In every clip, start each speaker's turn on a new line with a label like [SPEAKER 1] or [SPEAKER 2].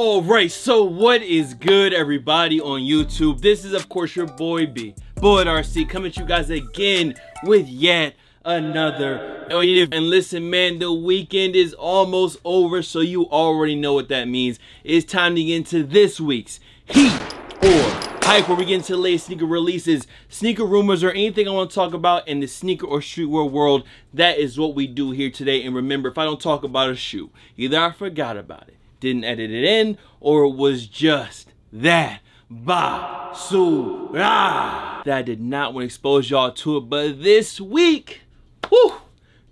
[SPEAKER 1] Alright, so what is good everybody on YouTube? This is of course your boy B, Bullet RC, coming to you guys again with yet another and listen man the weekend is almost over so you already know what that means. It's time to get into this week's heat or hype where we get into the latest sneaker releases sneaker rumors or anything i want to talk about in the sneaker or streetwear world. That is what we do here today and remember if i don't talk about a shoe either i forgot about it didn't edit it in or it was just that basura that I did not want to expose y'all to it but this week Whew,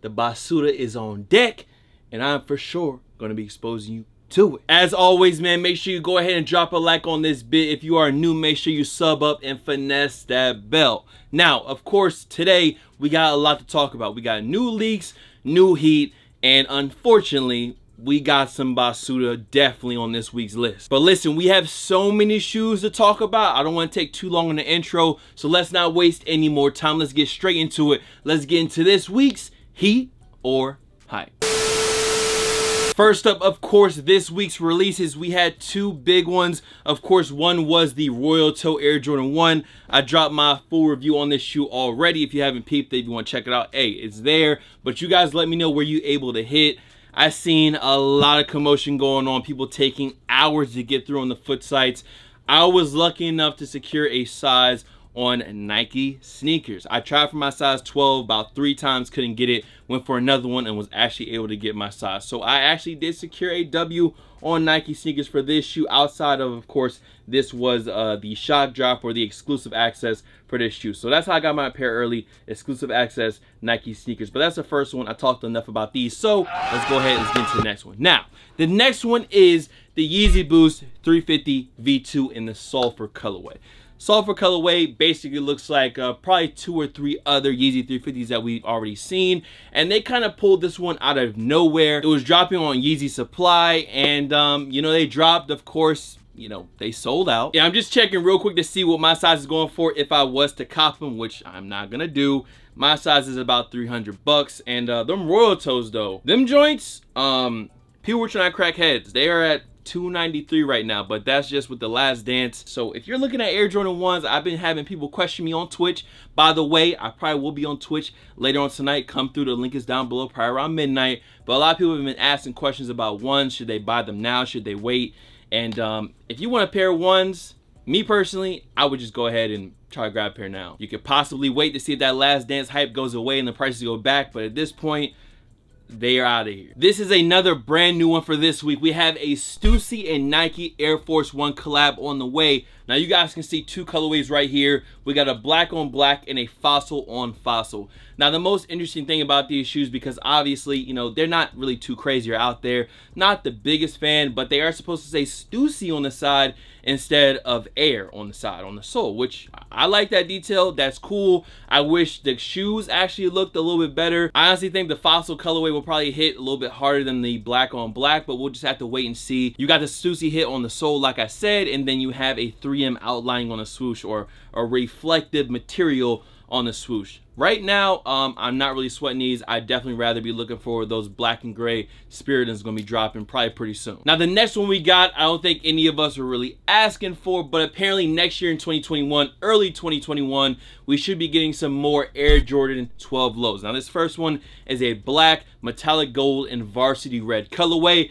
[SPEAKER 1] the basura is on deck, and I'm for sure going to be exposing you to it. As always, man, make sure you go ahead and drop a like on this bit. If you are new, make sure you sub up and finesse that bell. Now, of course, today we got a lot to talk about. We got new leaks, new heat, and unfortunately, we got some Basura definitely on this week's list. But listen, we have so many shoes to talk about. I don't want to take too long in the intro, so let's not waste any more time. Let's get straight into it. Let's get into this week's Heat or Hype. First up, of course, this week's releases, we had two big ones. Of course, one was the Royal Toe Air Jordan 1. I dropped my full review on this shoe already. If you haven't peeped it, if you want to check it out, hey, it's there. But you guys let me know where you able to hit. I've seen a lot of commotion going on, people taking hours to get through on the foot sites. I was lucky enough to secure a size on Nike sneakers. I tried for my size 12 about three times, couldn't get it, went for another one and was actually able to get my size. So I actually did secure a W on Nike sneakers for this shoe outside of, of course, this was uh, the shock drop or the exclusive access for this shoe. So that's how I got my pair early, exclusive access Nike sneakers. But that's the first one. I talked enough about these. So let's go ahead and get into the next one. Now, the next one is the Yeezy Boost 350 V2 in the Sulfur colorway. Sulfur colorway basically looks like uh, probably two or three other Yeezy 350s that we've already seen. And they kind of pulled this one out of nowhere. It was dropping on Yeezy Supply and, um, you know, they dropped, of course, you know, they sold out. Yeah, I'm just checking real quick to see what my size is going for if I was to cop them, which I'm not gonna do. My size is about 300 bucks. And uh, them Royal Toes though, them joints, um, people were trying to crack heads. They are at 293 right now, but that's just with the last dance. So if you're looking at Air Jordan 1s, I've been having people question me on Twitch. By the way, I probably will be on Twitch later on tonight. Come through, the link is down below, probably around midnight. But a lot of people have been asking questions about ones. Should they buy them now? Should they wait? And um, if you want a pair of ones, me personally, I would just go ahead and try to grab a pair now. You could possibly wait to see if that last dance hype goes away and the prices go back. But at this point, they are out of here. This is another brand new one for this week. We have a Stussy and Nike Air Force One collab on the way. Now you guys can see two colorways right here. We got a black on black and a fossil on fossil. Now the most interesting thing about these shoes, because obviously, you know, they're not really too crazy or out there. Not the biggest fan, but they are supposed to say Stussy on the side instead of air on the side, on the sole, which I like that detail. That's cool. I wish the shoes actually looked a little bit better. I honestly think the fossil colorway will probably hit a little bit harder than the black on black, but we'll just have to wait and see. You got the Stussy hit on the sole, like I said, and then you have a 3M outlining on a swoosh or a reflective material on the swoosh. Right now, um, I'm not really sweating these. I'd definitely rather be looking for those black and gray Spiridons going to be dropping probably pretty soon. Now, the next one we got, I don't think any of us were really asking for, but apparently next year in 2021, early 2021, we should be getting some more Air Jordan 12 lows. Now, this first one is a black, metallic gold, and varsity red colorway.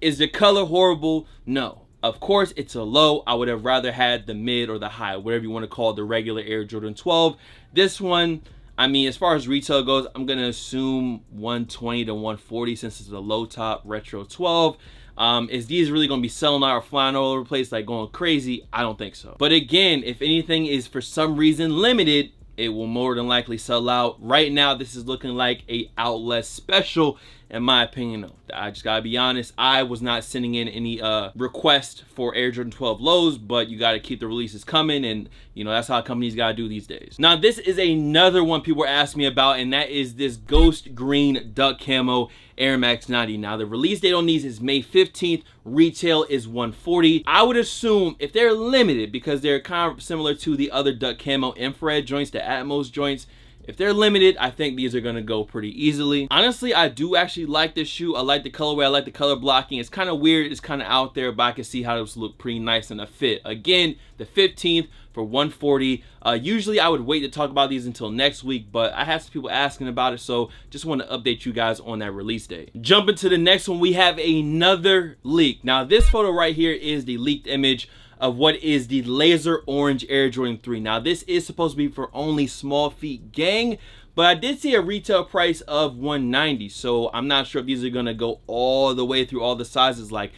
[SPEAKER 1] Is the color horrible? No. Of course, it's a low. I would have rather had the mid or the high, whatever you want to call the regular Air Jordan 12. This one, I mean, as far as retail goes, I'm going to assume 120 to 140 since it's a low top retro 12. Um, is these really going to be selling out or flying all over the place like going crazy? I don't think so. But again, if anything is for some reason limited, it will more than likely sell out. Right now, this is looking like a outlet special in my opinion I just gotta be honest I was not sending in any uh request for Air Jordan 12 lows but you gotta keep the releases coming and you know that's how companies gotta do these days. Now this is another one people asking me about and that is this ghost green duck camo Air Max 90 now the release date on these is May 15th retail is 140 I would assume if they're limited because they're kind of similar to the other duck camo infrared joints the Atmos joints if they're limited, I think these are going to go pretty easily. Honestly, I do actually like this shoe. I like the colorway. I like the color blocking. It's kind of weird. It's kind of out there, but I can see how this look pretty nice in a fit. Again, the 15th for 140 uh, usually i would wait to talk about these until next week but i have some people asking about it so just want to update you guys on that release date jumping to the next one we have another leak now this photo right here is the leaked image of what is the laser orange Air Jordan 3. Now this is supposed to be for only small feet gang, but I did see a retail price of 190 so I'm not sure if these are gonna go all the way through all the sizes like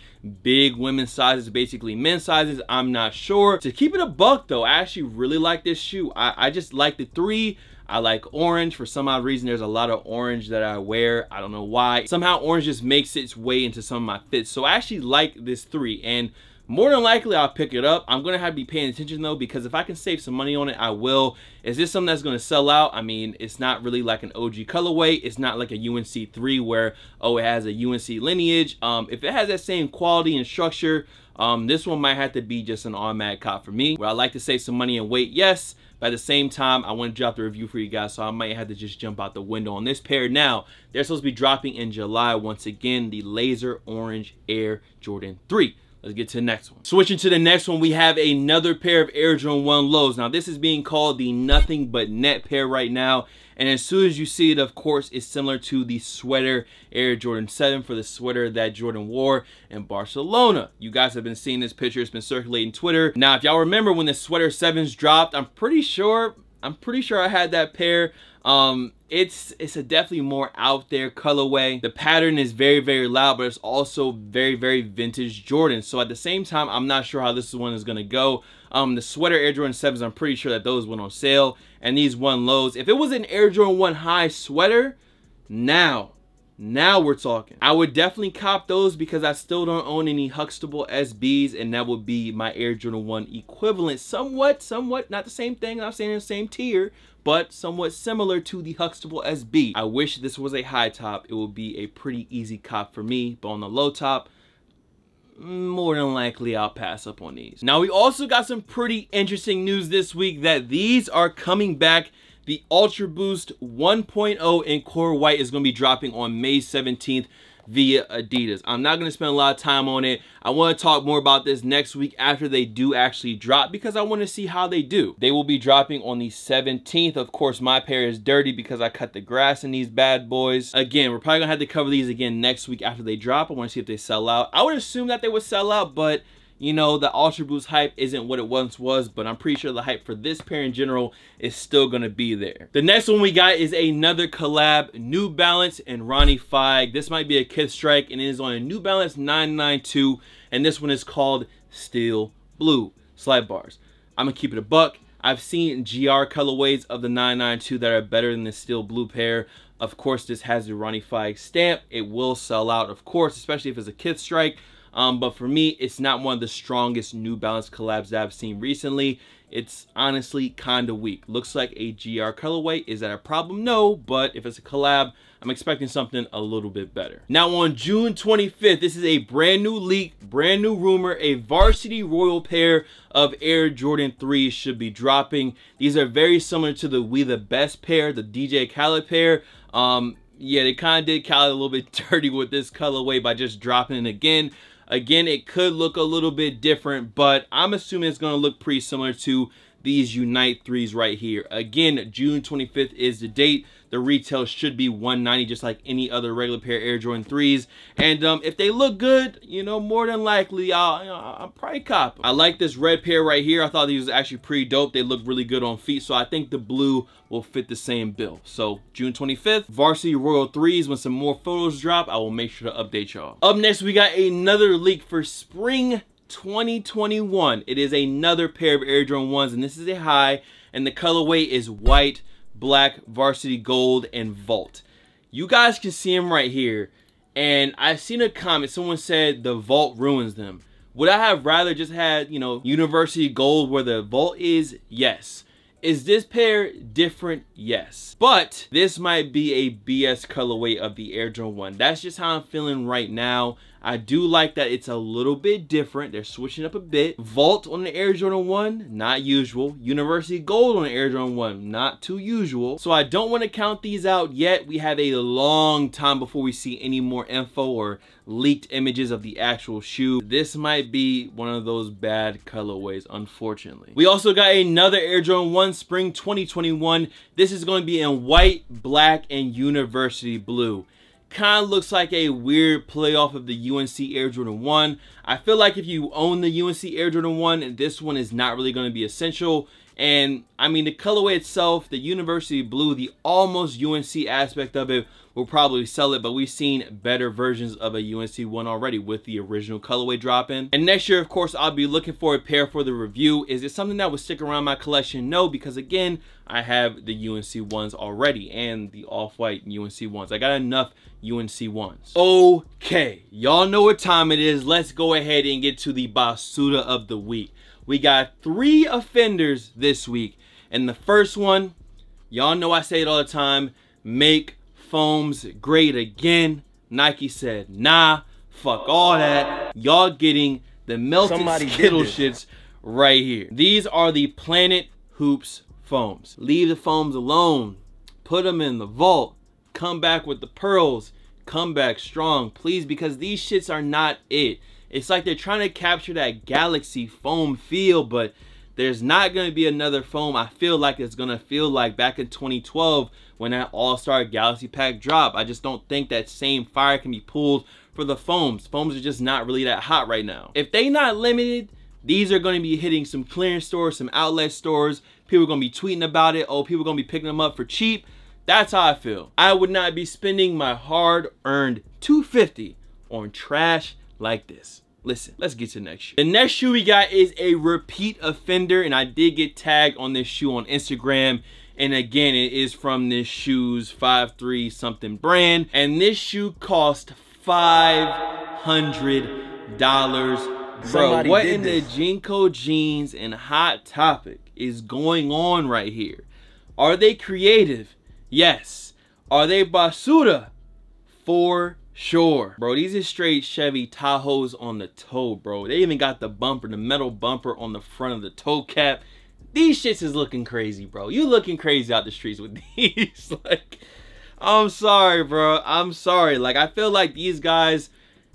[SPEAKER 1] big women's sizes, basically men's sizes. I'm not sure. To keep it a buck though, I actually really like this shoe. I, I just like the three. I like orange. For some odd reason, there's a lot of orange that I wear. I don't know why. Somehow orange just makes its way into some of my fits. So I actually like this three. And more than likely I'll pick it up. I'm going to have to be paying attention though because if I can save some money on it, I will. Is this something that's going to sell out? I mean, it's not really like an OG colorway. It's not like a UNC 3 where, oh, it has a UNC lineage. Um, if it has that same quality and structure, um, this one might have to be just an automatic cop for me. Where I like to save some money and wait, yes. But at the same time, I want to drop the review for you guys, so I might have to just jump out the window on this pair. Now, they're supposed to be dropping in July once again, the Laser Orange Air Jordan 3. Let's get to the next one. Switching to the next one, we have another pair of Air Jordan 1 lows. Now, this is being called the Nothing But Net pair right now. And as soon as you see it, of course, it's similar to the sweater Air Jordan 7 for the sweater that Jordan wore in Barcelona. You guys have been seeing this picture. It's been circulating Twitter. Now, if y'all remember when the sweater 7s dropped, I'm pretty sure, I'm pretty sure I had that pair. Um, it's it's a definitely more out there colorway. The pattern is very, very loud, but it's also very, very vintage Jordan. So at the same time, I'm not sure how this one is going to go. Um, the sweater Air Jordan 7s, I'm pretty sure that those went on sale. And these one lows. If it was an Air Jordan 1 high sweater, now now we're talking. I would definitely cop those because I still don't own any Huxtable SBs and that would be my Air Jordan 1 equivalent. Somewhat, somewhat, not the same thing. I'm saying the same tier, but somewhat similar to the Huxtable SB. I wish this was a high top. It would be a pretty easy cop for me, but on the low top, more than likely I'll pass up on these. Now we also got some pretty interesting news this week that these are coming back the Ultra Boost 1.0 in Core White is going to be dropping on May 17th via Adidas. I'm not going to spend a lot of time on it. I want to talk more about this next week after they do actually drop because I want to see how they do. They will be dropping on the 17th. Of course, my pair is dirty because I cut the grass in these bad boys. Again, we're probably going to have to cover these again next week after they drop. I want to see if they sell out. I would assume that they would sell out, but you know, the Ultra Boost hype isn't what it once was, but I'm pretty sure the hype for this pair in general is still gonna be there. The next one we got is another collab, New Balance and Ronnie Fieg. This might be a Kith Strike and it is on a New Balance 992, and this one is called Steel Blue slide bars. I'm gonna keep it a buck. I've seen GR colorways of the 992 that are better than the Steel Blue pair. Of course, this has the Ronnie Fieg stamp. It will sell out, of course, especially if it's a Kith Strike. Um, but for me, it's not one of the strongest New Balance collabs that I've seen recently. It's honestly kind of weak. Looks like a GR colorway. Is that a problem? No, but if it's a collab, I'm expecting something a little bit better. Now on June 25th, this is a brand new leak, brand new rumor, a varsity royal pair of Air Jordan 3 should be dropping. These are very similar to the We The Best pair, the DJ Khaled pair. Um, yeah, they kind of did Khaled a little bit dirty with this colorway by just dropping it again. Again, it could look a little bit different, but I'm assuming it's going to look pretty similar to these Unite 3s right here. Again, June 25th is the date. The retail should be 190 just like any other regular pair Air Jordan 3s. And um, if they look good, you know, more than likely, I'll, you know, I'll probably cop. I like this red pair right here. I thought these was actually pretty dope. They look really good on feet. So I think the blue will fit the same bill. So June 25th, Varsity Royal 3s. When some more photos drop, I will make sure to update y'all. Up next, we got another leak for spring 2021. It is another pair of Air Jordan 1s, and this is a high, and the colorway is white, black, varsity gold, and vault. You guys can see them right here, and I've seen a comment, someone said the vault ruins them. Would I have rather just had, you know, university gold where the vault is? Yes. Is this pair different? Yes. But this might be a BS colorway of the Air Jordan 1. That's just how I'm feeling right now. I do like that it's a little bit different. They're switching up a bit. Vault on the Air Jordan 1, not usual. University Gold on the Air Jordan 1, not too usual. So I don't want to count these out yet. We have a long time before we see any more info or leaked images of the actual shoe. This might be one of those bad colorways, unfortunately. We also got another Air Jordan 1 Spring 2021. This is going to be in white, black, and university blue kind of looks like a weird playoff of the UNC Air Jordan 1. I feel like if you own the UNC Air Jordan 1, this one is not really going to be essential. And I mean, the colorway itself, the University Blue, the almost UNC aspect of it will probably sell it, but we've seen better versions of a UNC one already with the original colorway dropping. And next year, of course, I'll be looking for a pair for the review. Is it something that would stick around my collection? No, because again, I have the UNC ones already and the off-white UNC ones. I got enough UNC ones. Okay, y'all know what time it is. Let's go ahead and get to the Basura of the week. We got three offenders this week. And the first one, y'all know I say it all the time, make foams great again. Nike said, nah, fuck all that. Y'all getting the melted Somebody Skittle shits right here. These are the Planet Hoops foams. Leave the foams alone. Put them in the vault. Come back with the pearls. Come back strong, please, because these shits are not it. It's like they're trying to capture that galaxy foam feel, but there's not going to be another foam I feel like it's going to feel like back in 2012 when that All-Star Galaxy Pack dropped. I just don't think that same fire can be pulled for the foams. Foams are just not really that hot right now. If they not limited, these are going to be hitting some clearance stores, some outlet stores. People are going to be tweeting about it. Oh, people are going to be picking them up for cheap. That's how I feel. I would not be spending my hard-earned 250 on trash like this. Listen, let's get to the next shoe. The next shoe we got is a repeat offender, and I did get tagged on this shoe on Instagram. And again, it is from this shoes 5-3 something brand. And this shoe cost $500. Bro, Somebody what in this. the JNCO jeans and Hot Topic is going on right here? Are they creative? Yes. Are they basura? For Sure. Bro, these are straight Chevy Tahoes on the toe, bro. They even got the bumper, the metal bumper on the front of the toe cap. These shits is looking crazy, bro. You looking crazy out the streets with these. like, I'm sorry, bro. I'm sorry. Like, I feel like these guys,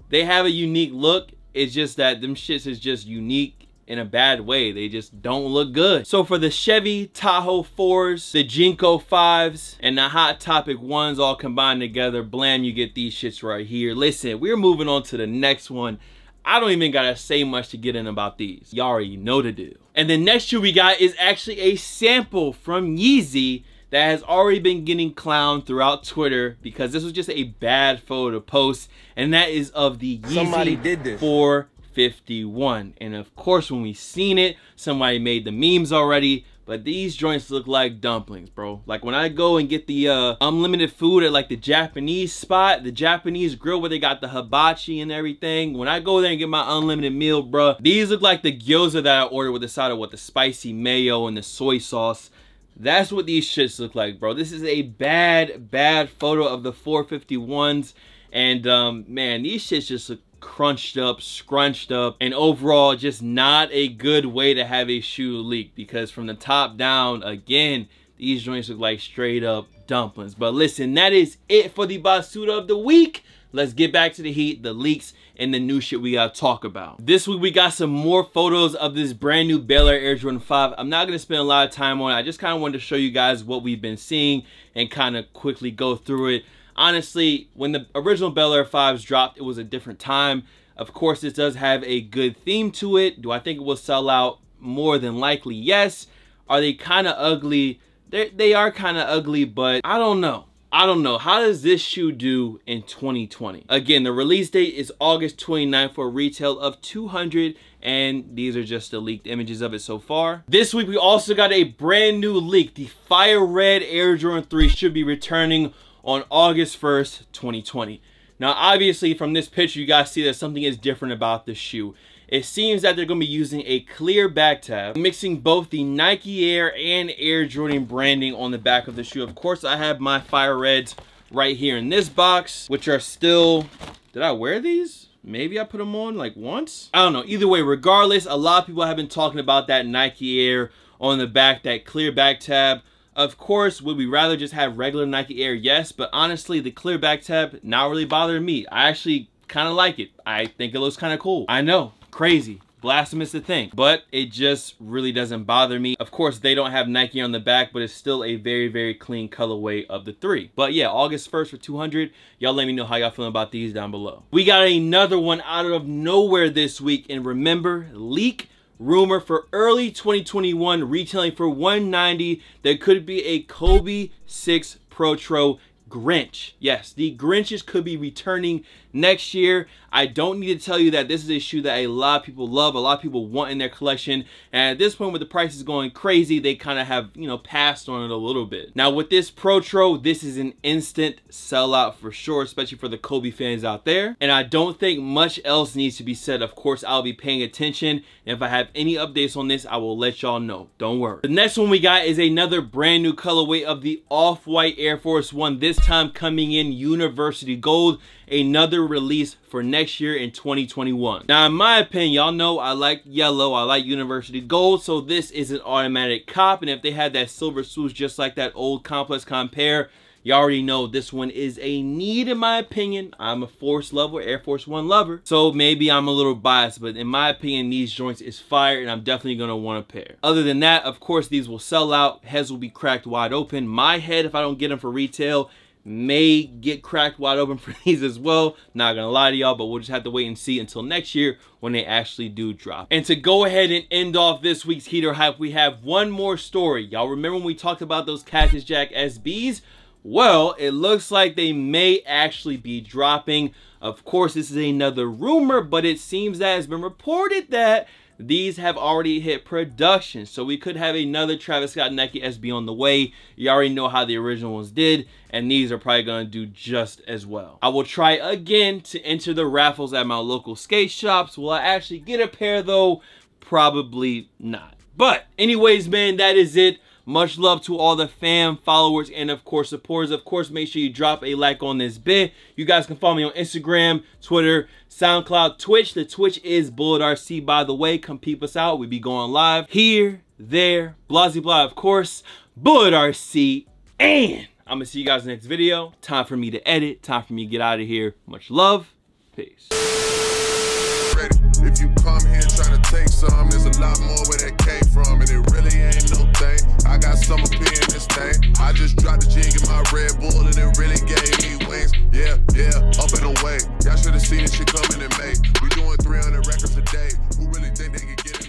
[SPEAKER 1] they have a unique look. It's just that them shits is just unique in a bad way. They just don't look good. So for the Chevy Tahoe 4s, the JNCO 5s, and the Hot Topic 1s all combined together, bland, you get these shits right here. Listen, we're moving on to the next one. I don't even gotta say much to get in about these. Y'all already know the deal. And the next shoe we got is actually a sample from Yeezy that has already been getting clowned throughout Twitter because this was just a bad photo to post, and that is of the Yeezy Somebody did this. 4 51 and of course when we seen it somebody made the memes already but these joints look like dumplings bro. Like when i go and get the uh, unlimited food at like the japanese spot the japanese grill where they got the hibachi and everything when i go there and get my unlimited meal bro these look like the gyoza that i ordered with the side of what the spicy mayo and the soy sauce. That's what these shits look like bro. This is a bad bad photo of the 451s and um man these shits just look crunched up, scrunched up, and overall just not a good way to have a shoe leak because from the top down, again, these joints look like straight up dumplings. But listen, that is it for the Basura of the week. Let's get back to the heat, the leaks, and the new shit we gotta talk about. This week we got some more photos of this brand new Bel Air Jordan 5. I'm not gonna spend a lot of time on it. I just kind of wanted to show you guys what we've been seeing and kind of quickly go through it honestly, when the original Bel Air 5s dropped, it was a different time. Of course, this does have a good theme to it. Do I think it will sell out? More than likely, yes. Are they kind of ugly? They're, they are kind of ugly, but I don't know. I don't know. How does this shoe do in 2020? Again, the release date is August 29th for retail of 200 and these are just the leaked images of it so far. This week, we also got a brand new leak. The Fire Red Air Jordan 3 should be returning on August 1st, 2020. Now, obviously, from this picture, you guys see that something is different about the shoe. It seems that they're going to be using a clear back tab, mixing both the Nike Air and Air Jordan branding on the back of the shoe. Of course, I have my Fire Reds right here in this box, which are still... Did I wear these? maybe I put them on like once. I don't know. Either way, regardless, a lot of people have been talking about that Nike Air on the back, that clear back tab. Of course, would we rather just have regular Nike Air? Yes, but honestly, the clear back tab not really bothering me. I actually kind of like it. I think it looks kind of cool. I know, crazy. Blasphemous to think, but it just really doesn't bother me. Of course, they don't have Nike on the back, but it's still a very, very clean colorway of the three. But yeah, August 1st for 200. Y'all let me know how y'all feeling about these down below. We got another one out of nowhere this week. And remember, leak rumor for early 2021 retailing for 190 there could be a kobe 6 protro grinch. Yes the grinches could be returning next year. I don't need to tell you that this is a shoe that a lot of people love, a lot of people want in their collection. And at this point with the prices going crazy, they kind of have, you know, passed on it a little bit. Now with this Protro, this is an instant sellout for sure, especially for the Kobe fans out there. And I don't think much else needs to be said. Of course, I'll be paying attention. And if I have any updates on this, I will let y'all know. Don't worry. The next one we got is another brand new colorway of the Off-White Air Force One, this time coming in University Gold another release for next year in 2021. Now, in my opinion, y'all know I like yellow, I like University Gold, so this is an automatic cop, and if they had that silver swoosh just like that old ComplexCon pair, you already know this one is a need in my opinion. I'm a Force lover, Air Force One lover. So maybe I'm a little biased, but in my opinion, these joints is fire and I'm definitely gonna want a pair. Other than that, of course, these will sell out. Heads will be cracked wide open. My head, if I don't get them for retail, may get cracked wide open for these as well. Not gonna lie to y'all, but we'll just have to wait and see until next year when they actually do drop. And to go ahead and end off this week's Heat or Hype, we have one more story. Y'all remember when we talked about those Cactus Jack SBs? Well, it looks like they may actually be dropping. Of course, this is another rumor, but it seems that it's been reported that these have already hit production. So we could have another Travis Scott Nike SB on the way. You already know how the original ones did, and these are probably to do just as well. I will try again to enter the raffles at my local skate shops. Will I actually get a pair though? Probably not. But anyways, man, that is it. Much love to all the fam, followers, and of course supporters. Of course, make sure you drop a like on this bit. You guys can follow me on Instagram, Twitter, SoundCloud, Twitch. The Twitch is Bullet RC, by the way. Come peep us out. We be going live here, there, blasey blah, of course. Bullet RC, and I'm gonna see you guys next video. Time for me to edit. Time for me to get out of here. Much love. Peace. If you come here trying to take some, there's a lot more where that got some up in this thing. I just dropped the jig in my Red Bull, and it really gave me wings. Yeah, yeah, up and away. Y'all should have seen this shit coming in May. We doing 300 records a day. Who really think they could get it?